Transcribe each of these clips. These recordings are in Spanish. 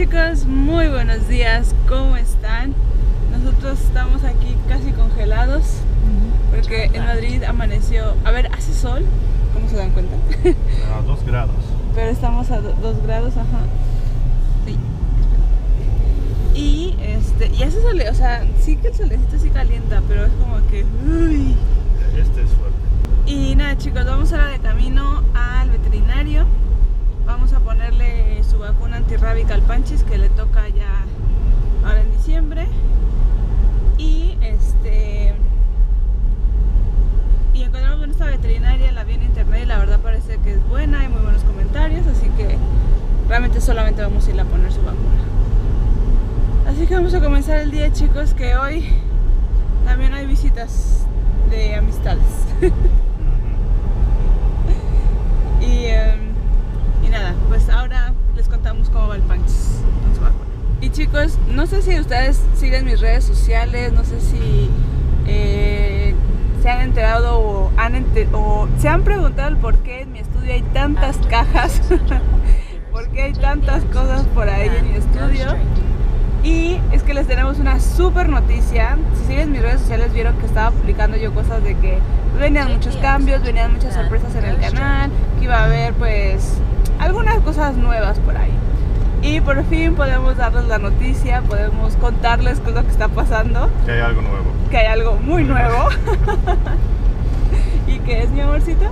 chicas, ¿cómo están? Nosotros estamos aquí casi congelados porque en Madrid amaneció, a ver, hace sol, ¿cómo se dan cuenta? A dos grados. Pero estamos a 2 grados, ajá. Sí. Y este, y hace sol, o sea, sí que el solecito sí calienta, pero es como que, uy. Este es fuerte. Y nada chicos, vamos ahora de camino al veterinario. Vamos a ponerle su vacuna antirrábica al Panchis que le toca ya ahora en diciembre. Y este y encontramos con esta veterinaria, la vi en internet y la verdad parece que es buena, hay muy buenos comentarios, así que realmente solamente vamos a ir a poner su vacuna. Así que vamos a comenzar el día chicos, que hoy también hay visitas de amistades. y, em, y nada, pues ahora les contamos cómo va el Panchis con su vacuna. Y chicos, no sé si ustedes siguen mis redes sociales, no sé si eh, se han enterado o, han o se han preguntado el por qué en mi estudio hay tantas cajas, por qué hay tantas cosas por ahí en mi estudio. Y es que les tenemos una super noticia. Si siguen mis redes sociales vieron que estaba publicando yo cosas de que venían muchos cambios, venían muchas sorpresas en el canal, que iba a haber pues algunas cosas nuevas por ahí. Y por fin podemos darles la noticia, podemos contarles qué es lo que está pasando, Que hay algo nuevo. que hay algo muy nuevo. ¿Y qué es mi amorcito?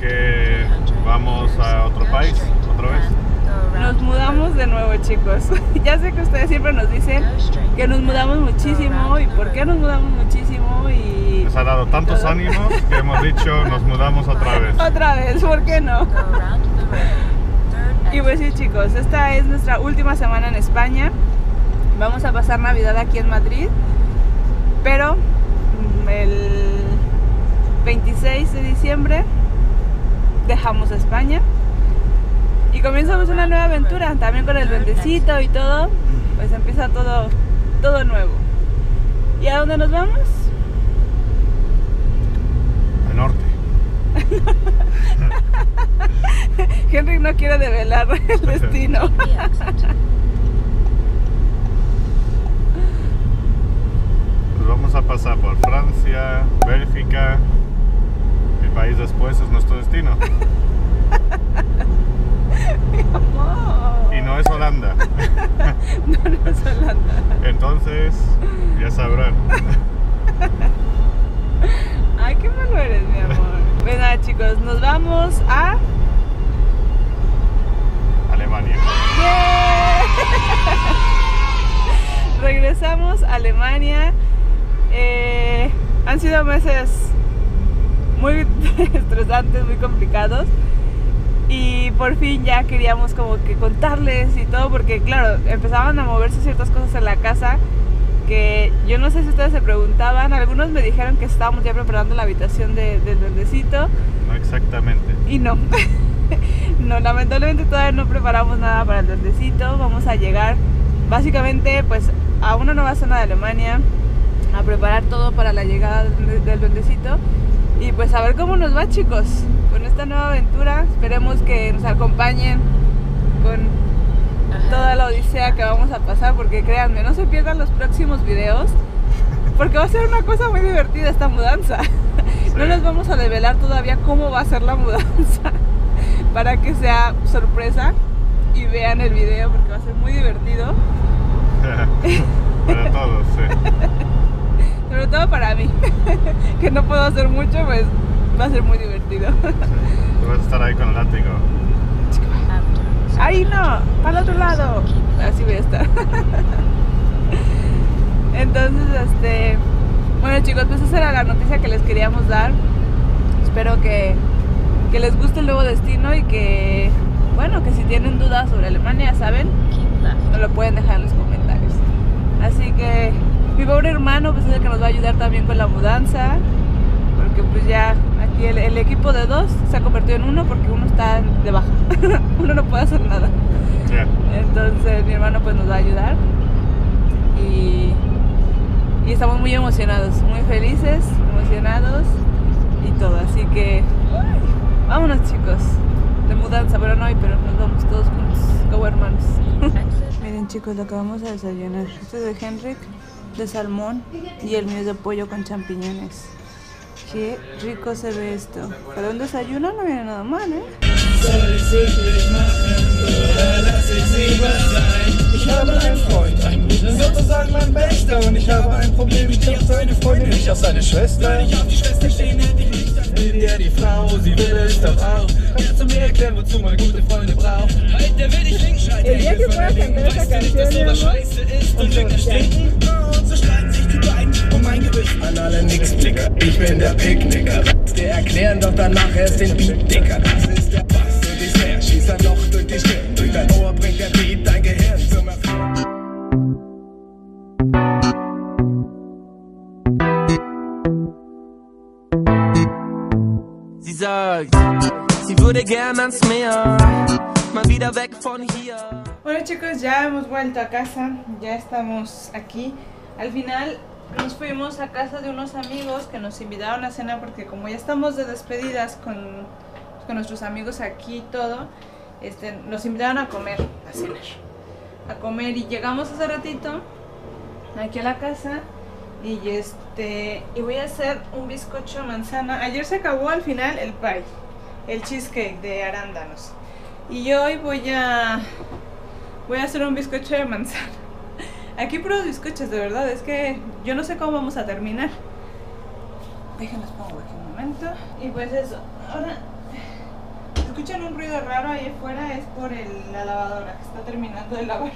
Que vamos a otro país, otra vez. Nos mudamos de nuevo chicos. ya sé que ustedes siempre nos dicen que nos mudamos muchísimo y por qué nos mudamos muchísimo Nos ha dado tantos ánimos que hemos dicho nos mudamos otra vez. otra vez, ¿por qué no? Y pues sí chicos, esta es nuestra última semana en España. Vamos a pasar Navidad aquí en Madrid, pero mm, el 26 de diciembre dejamos España y comenzamos una nueva aventura, también con el duendecito y todo, pues empieza todo, todo nuevo. ¿Y a dónde nos vamos? Al norte. Henry no quiere develar el destino. Pues vamos a pasar por Francia, Bélgica. El país después es nuestro destino. Amor. Y no es Holanda. No, no es Holanda. Entonces, ya sabrán. Ay, qué malo eres, mi amor. Nada, chicos, nos vamos a. Alemania. ¡Yeah! Regresamos a Alemania. Eh, han sido meses muy estresantes, muy complicados. Y por fin ya queríamos como que contarles y todo, porque claro, empezaban a moverse ciertas cosas en la casa que yo no sé si ustedes se preguntaban. Algunos me dijeron que estábamos ya preparando la habitación de- del duendecito. No exactamente. Y no. no, lamentablemente todavía no preparamos nada para el duendecito. Vamos a llegar básicamente pues a una nueva zona de Alemania a preparar todo para la llegada del duendecito y pues a ver cómo nos va chicos con esta nueva aventura. Esperemos que nos acompañen con toda la odisea que vamos a pasar porque créanme, no se pierdan los próximos videos porque va a ser una cosa muy divertida esta mudanza. No les vamos a develar todavía cómo va a ser la mudanza para que sea sorpresa y vean el video porque va a ser muy divertido, Para todos, sí. sobre todo para mí, que no puedo hacer mucho, pues va a ser muy divertido. Tú vas a estar ahí con el látigo. Ahí no, para el otro lado. Así voy a estar. Entonces, este. Bueno, chicos, pues esa era la noticia que les queríamos dar. Espero que, que les guste el nuevo destino y que, bueno, que si tienen dudas sobre Alemania, saben, nos lo pueden dejar en los comentarios. Así que mi pobre hermano, pues es el que nos va a ayudar también con la mudanza. Porque pues ya aquí el, el equipo de dos se ha convertido en uno porque uno está de baja. uno no puede hacer nada. Entonces mi hermano pues nos va a ayudar. Y, y estamos muy emocionados, muy felices, emocionados y todo. Así que vámonos chicos, de mudanza, pero no hoy, pero nos vamos todos juntos. Como hermanos. Miren chicos, lo que vamos a desayunar. Este es de Henrik, de salmón, y el mío es de pollo con champiñones. Qué rico se ve esto. Para un desayuno no viene nada mal, ¿eh? Ich habe einen Freund, einen guten, sozusagen mein Bester. Und ich habe ein Problem, ich auf seine Freundin, seine Schwester. Ich auf die Schwester stehen hätte ich nicht, dann ja die Frau, sie will es doch auch. Kannst du mir erklären, wozu man gute Freunde braucht? Heute will ich links schalten, El día que pueda cantar esa canción, mi amor, scheiße ist und Lügner stinken. Und so streiten sich die beiden um mein Gewicht. An alle Nix-Blicker, ich bin der Picknicker. Der erklären doch danach erst den Beat, Dicker. Das ist der Bass und ich Snare, schießt ein Bueno chicos, ya hemos vuelto a casa, ya estamos aquí. Al final nos fuimos a casa de unos amigos que nos invitaron a cenar porque como ya estamos de despedidas con, con nuestros amigos aquí y todo, este, nos invitaron a comer, a cenar. A comer y llegamos hace ratito aquí a la casa y este y voy a hacer un bizcocho manzana. Ayer se acabó al final el pie, el cheesecake de arándanos. Y hoy voy a voy a hacer un bizcocho de manzana. Aquí puros bizcochos, de verdad, es que yo no sé cómo vamos a terminar. Déjenlos pongo aquí un momento. Y pues eso. Ahora, escuchan un ruido raro ahí afuera, es por el- la lavadora que está terminando de lavar.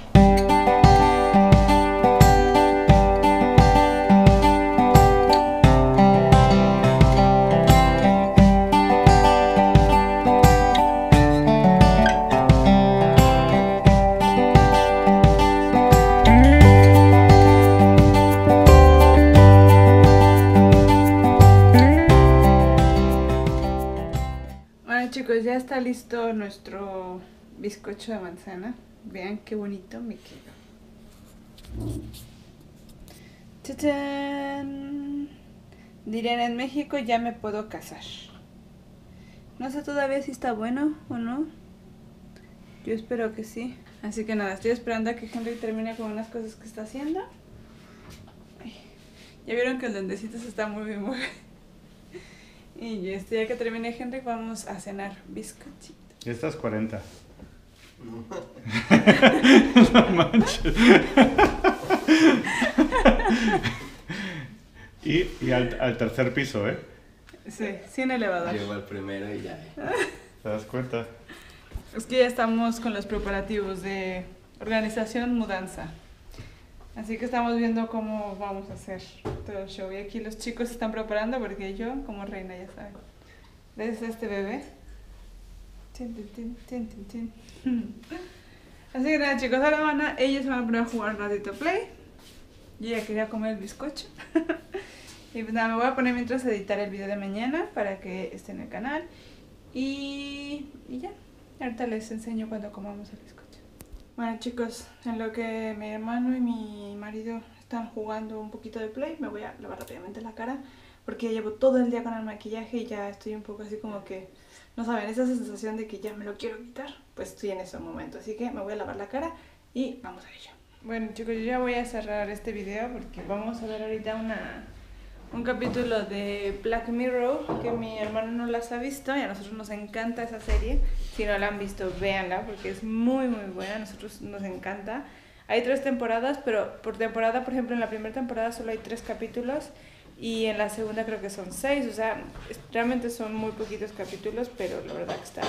Está listo nuestro bizcocho de manzana. Vean qué bonito me quedó. ¡Tachán! Dirían en México ya me puedo casar. No sé todavía si está bueno o no. Yo espero que sí. Así que nada, estoy esperando a que Henry termine con unas cosas que está haciendo. Ya vieron que el duendecito se está muy bien moviendo. Y este, ya que termine Henry, vamos a cenar bizcochito. Y esta es 40. no manches. y y al, al tercer piso, ¿eh? Sí, sin elevador. Llego al primero y ya. ¿Te das cuenta? Es que ya estamos con los preparativos de organización mudanza. Así que estamos viendo cómo vamos a hacer todo el show. Y aquí los chicos están preparando porque yo, como reina, ya saben. ¿Ves este bebé? Así que nada, chicos, ahora van a, ellos van a poner a jugar un ratito play. Yo ya quería comer el bizcocho. y pues nada, me voy a poner mientras editar el video de mañana para que esté en el canal. Y, y ya, ahorita les enseño cuando comamos el bizcocho. Bueno chicos, en lo que mi hermano y mi marido están jugando un poquito de play, me voy a lavar rápidamente la cara porque llevo todo el día con el maquillaje y ya estoy un poco así como que, no saben, esa sensación de que ya me lo quiero quitar, pues estoy en ese momento, así que me voy a lavar la cara y vamos a ello. Bueno chicos, yo ya voy a cerrar este video porque vamos a ver ahorita una, un capítulo de Black Mirror que mi hermano no las ha visto y a nosotros nos encanta esa serie. Si no la han visto, véanla porque es muy muy buena, a nosotros nos encanta. Hay tres temporadas, pero por temporada, por ejemplo, en la primera temporada solo hay tres capítulos y en la segunda creo que son seis, o sea, realmente son muy poquitos capítulos, pero la verdad que está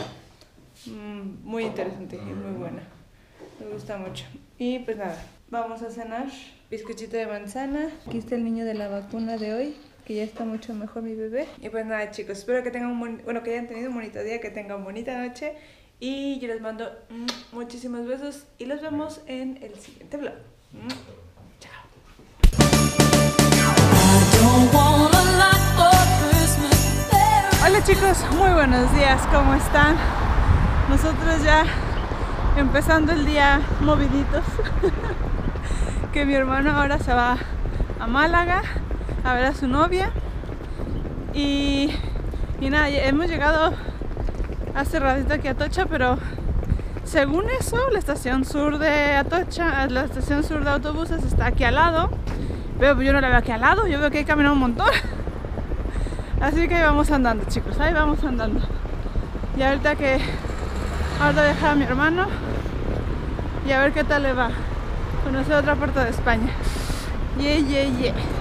mm, muy interesante y muy buena. Me gusta mucho. Y pues nada, vamos a cenar. Bizcochito de manzana. Aquí está el niño de la vacuna de hoy, que ya está mucho mejor mi bebé. Y pues nada, chicos, espero que tengan un buen- bueno, que hayan tenido un bonito día, que tengan bonita noche. Y yo les mando mm, muchísimos besos y los vemos en el siguiente vlog. Mm, Chao. Hola chicos, muy buenos días, ¿cómo están? Nosotros ya empezando el día moviditos. que mi hermano ahora se va a Málaga a ver a su novia. Y, y nada, hemos llegado hace ratito aquí a Tocha, pero según eso, la estación sur de Atocha, la estación sur de autobuses está aquí al lado. Pero yo no la veo aquí al lado, yo veo que hay caminado un montón. Así que ahí vamos andando, chicos, ahí vamos andando. Y ahorita que ahorita dejar a mi hermano y a ver qué tal le va. Conocer otra parte de España. Yeah, yeah, yeah.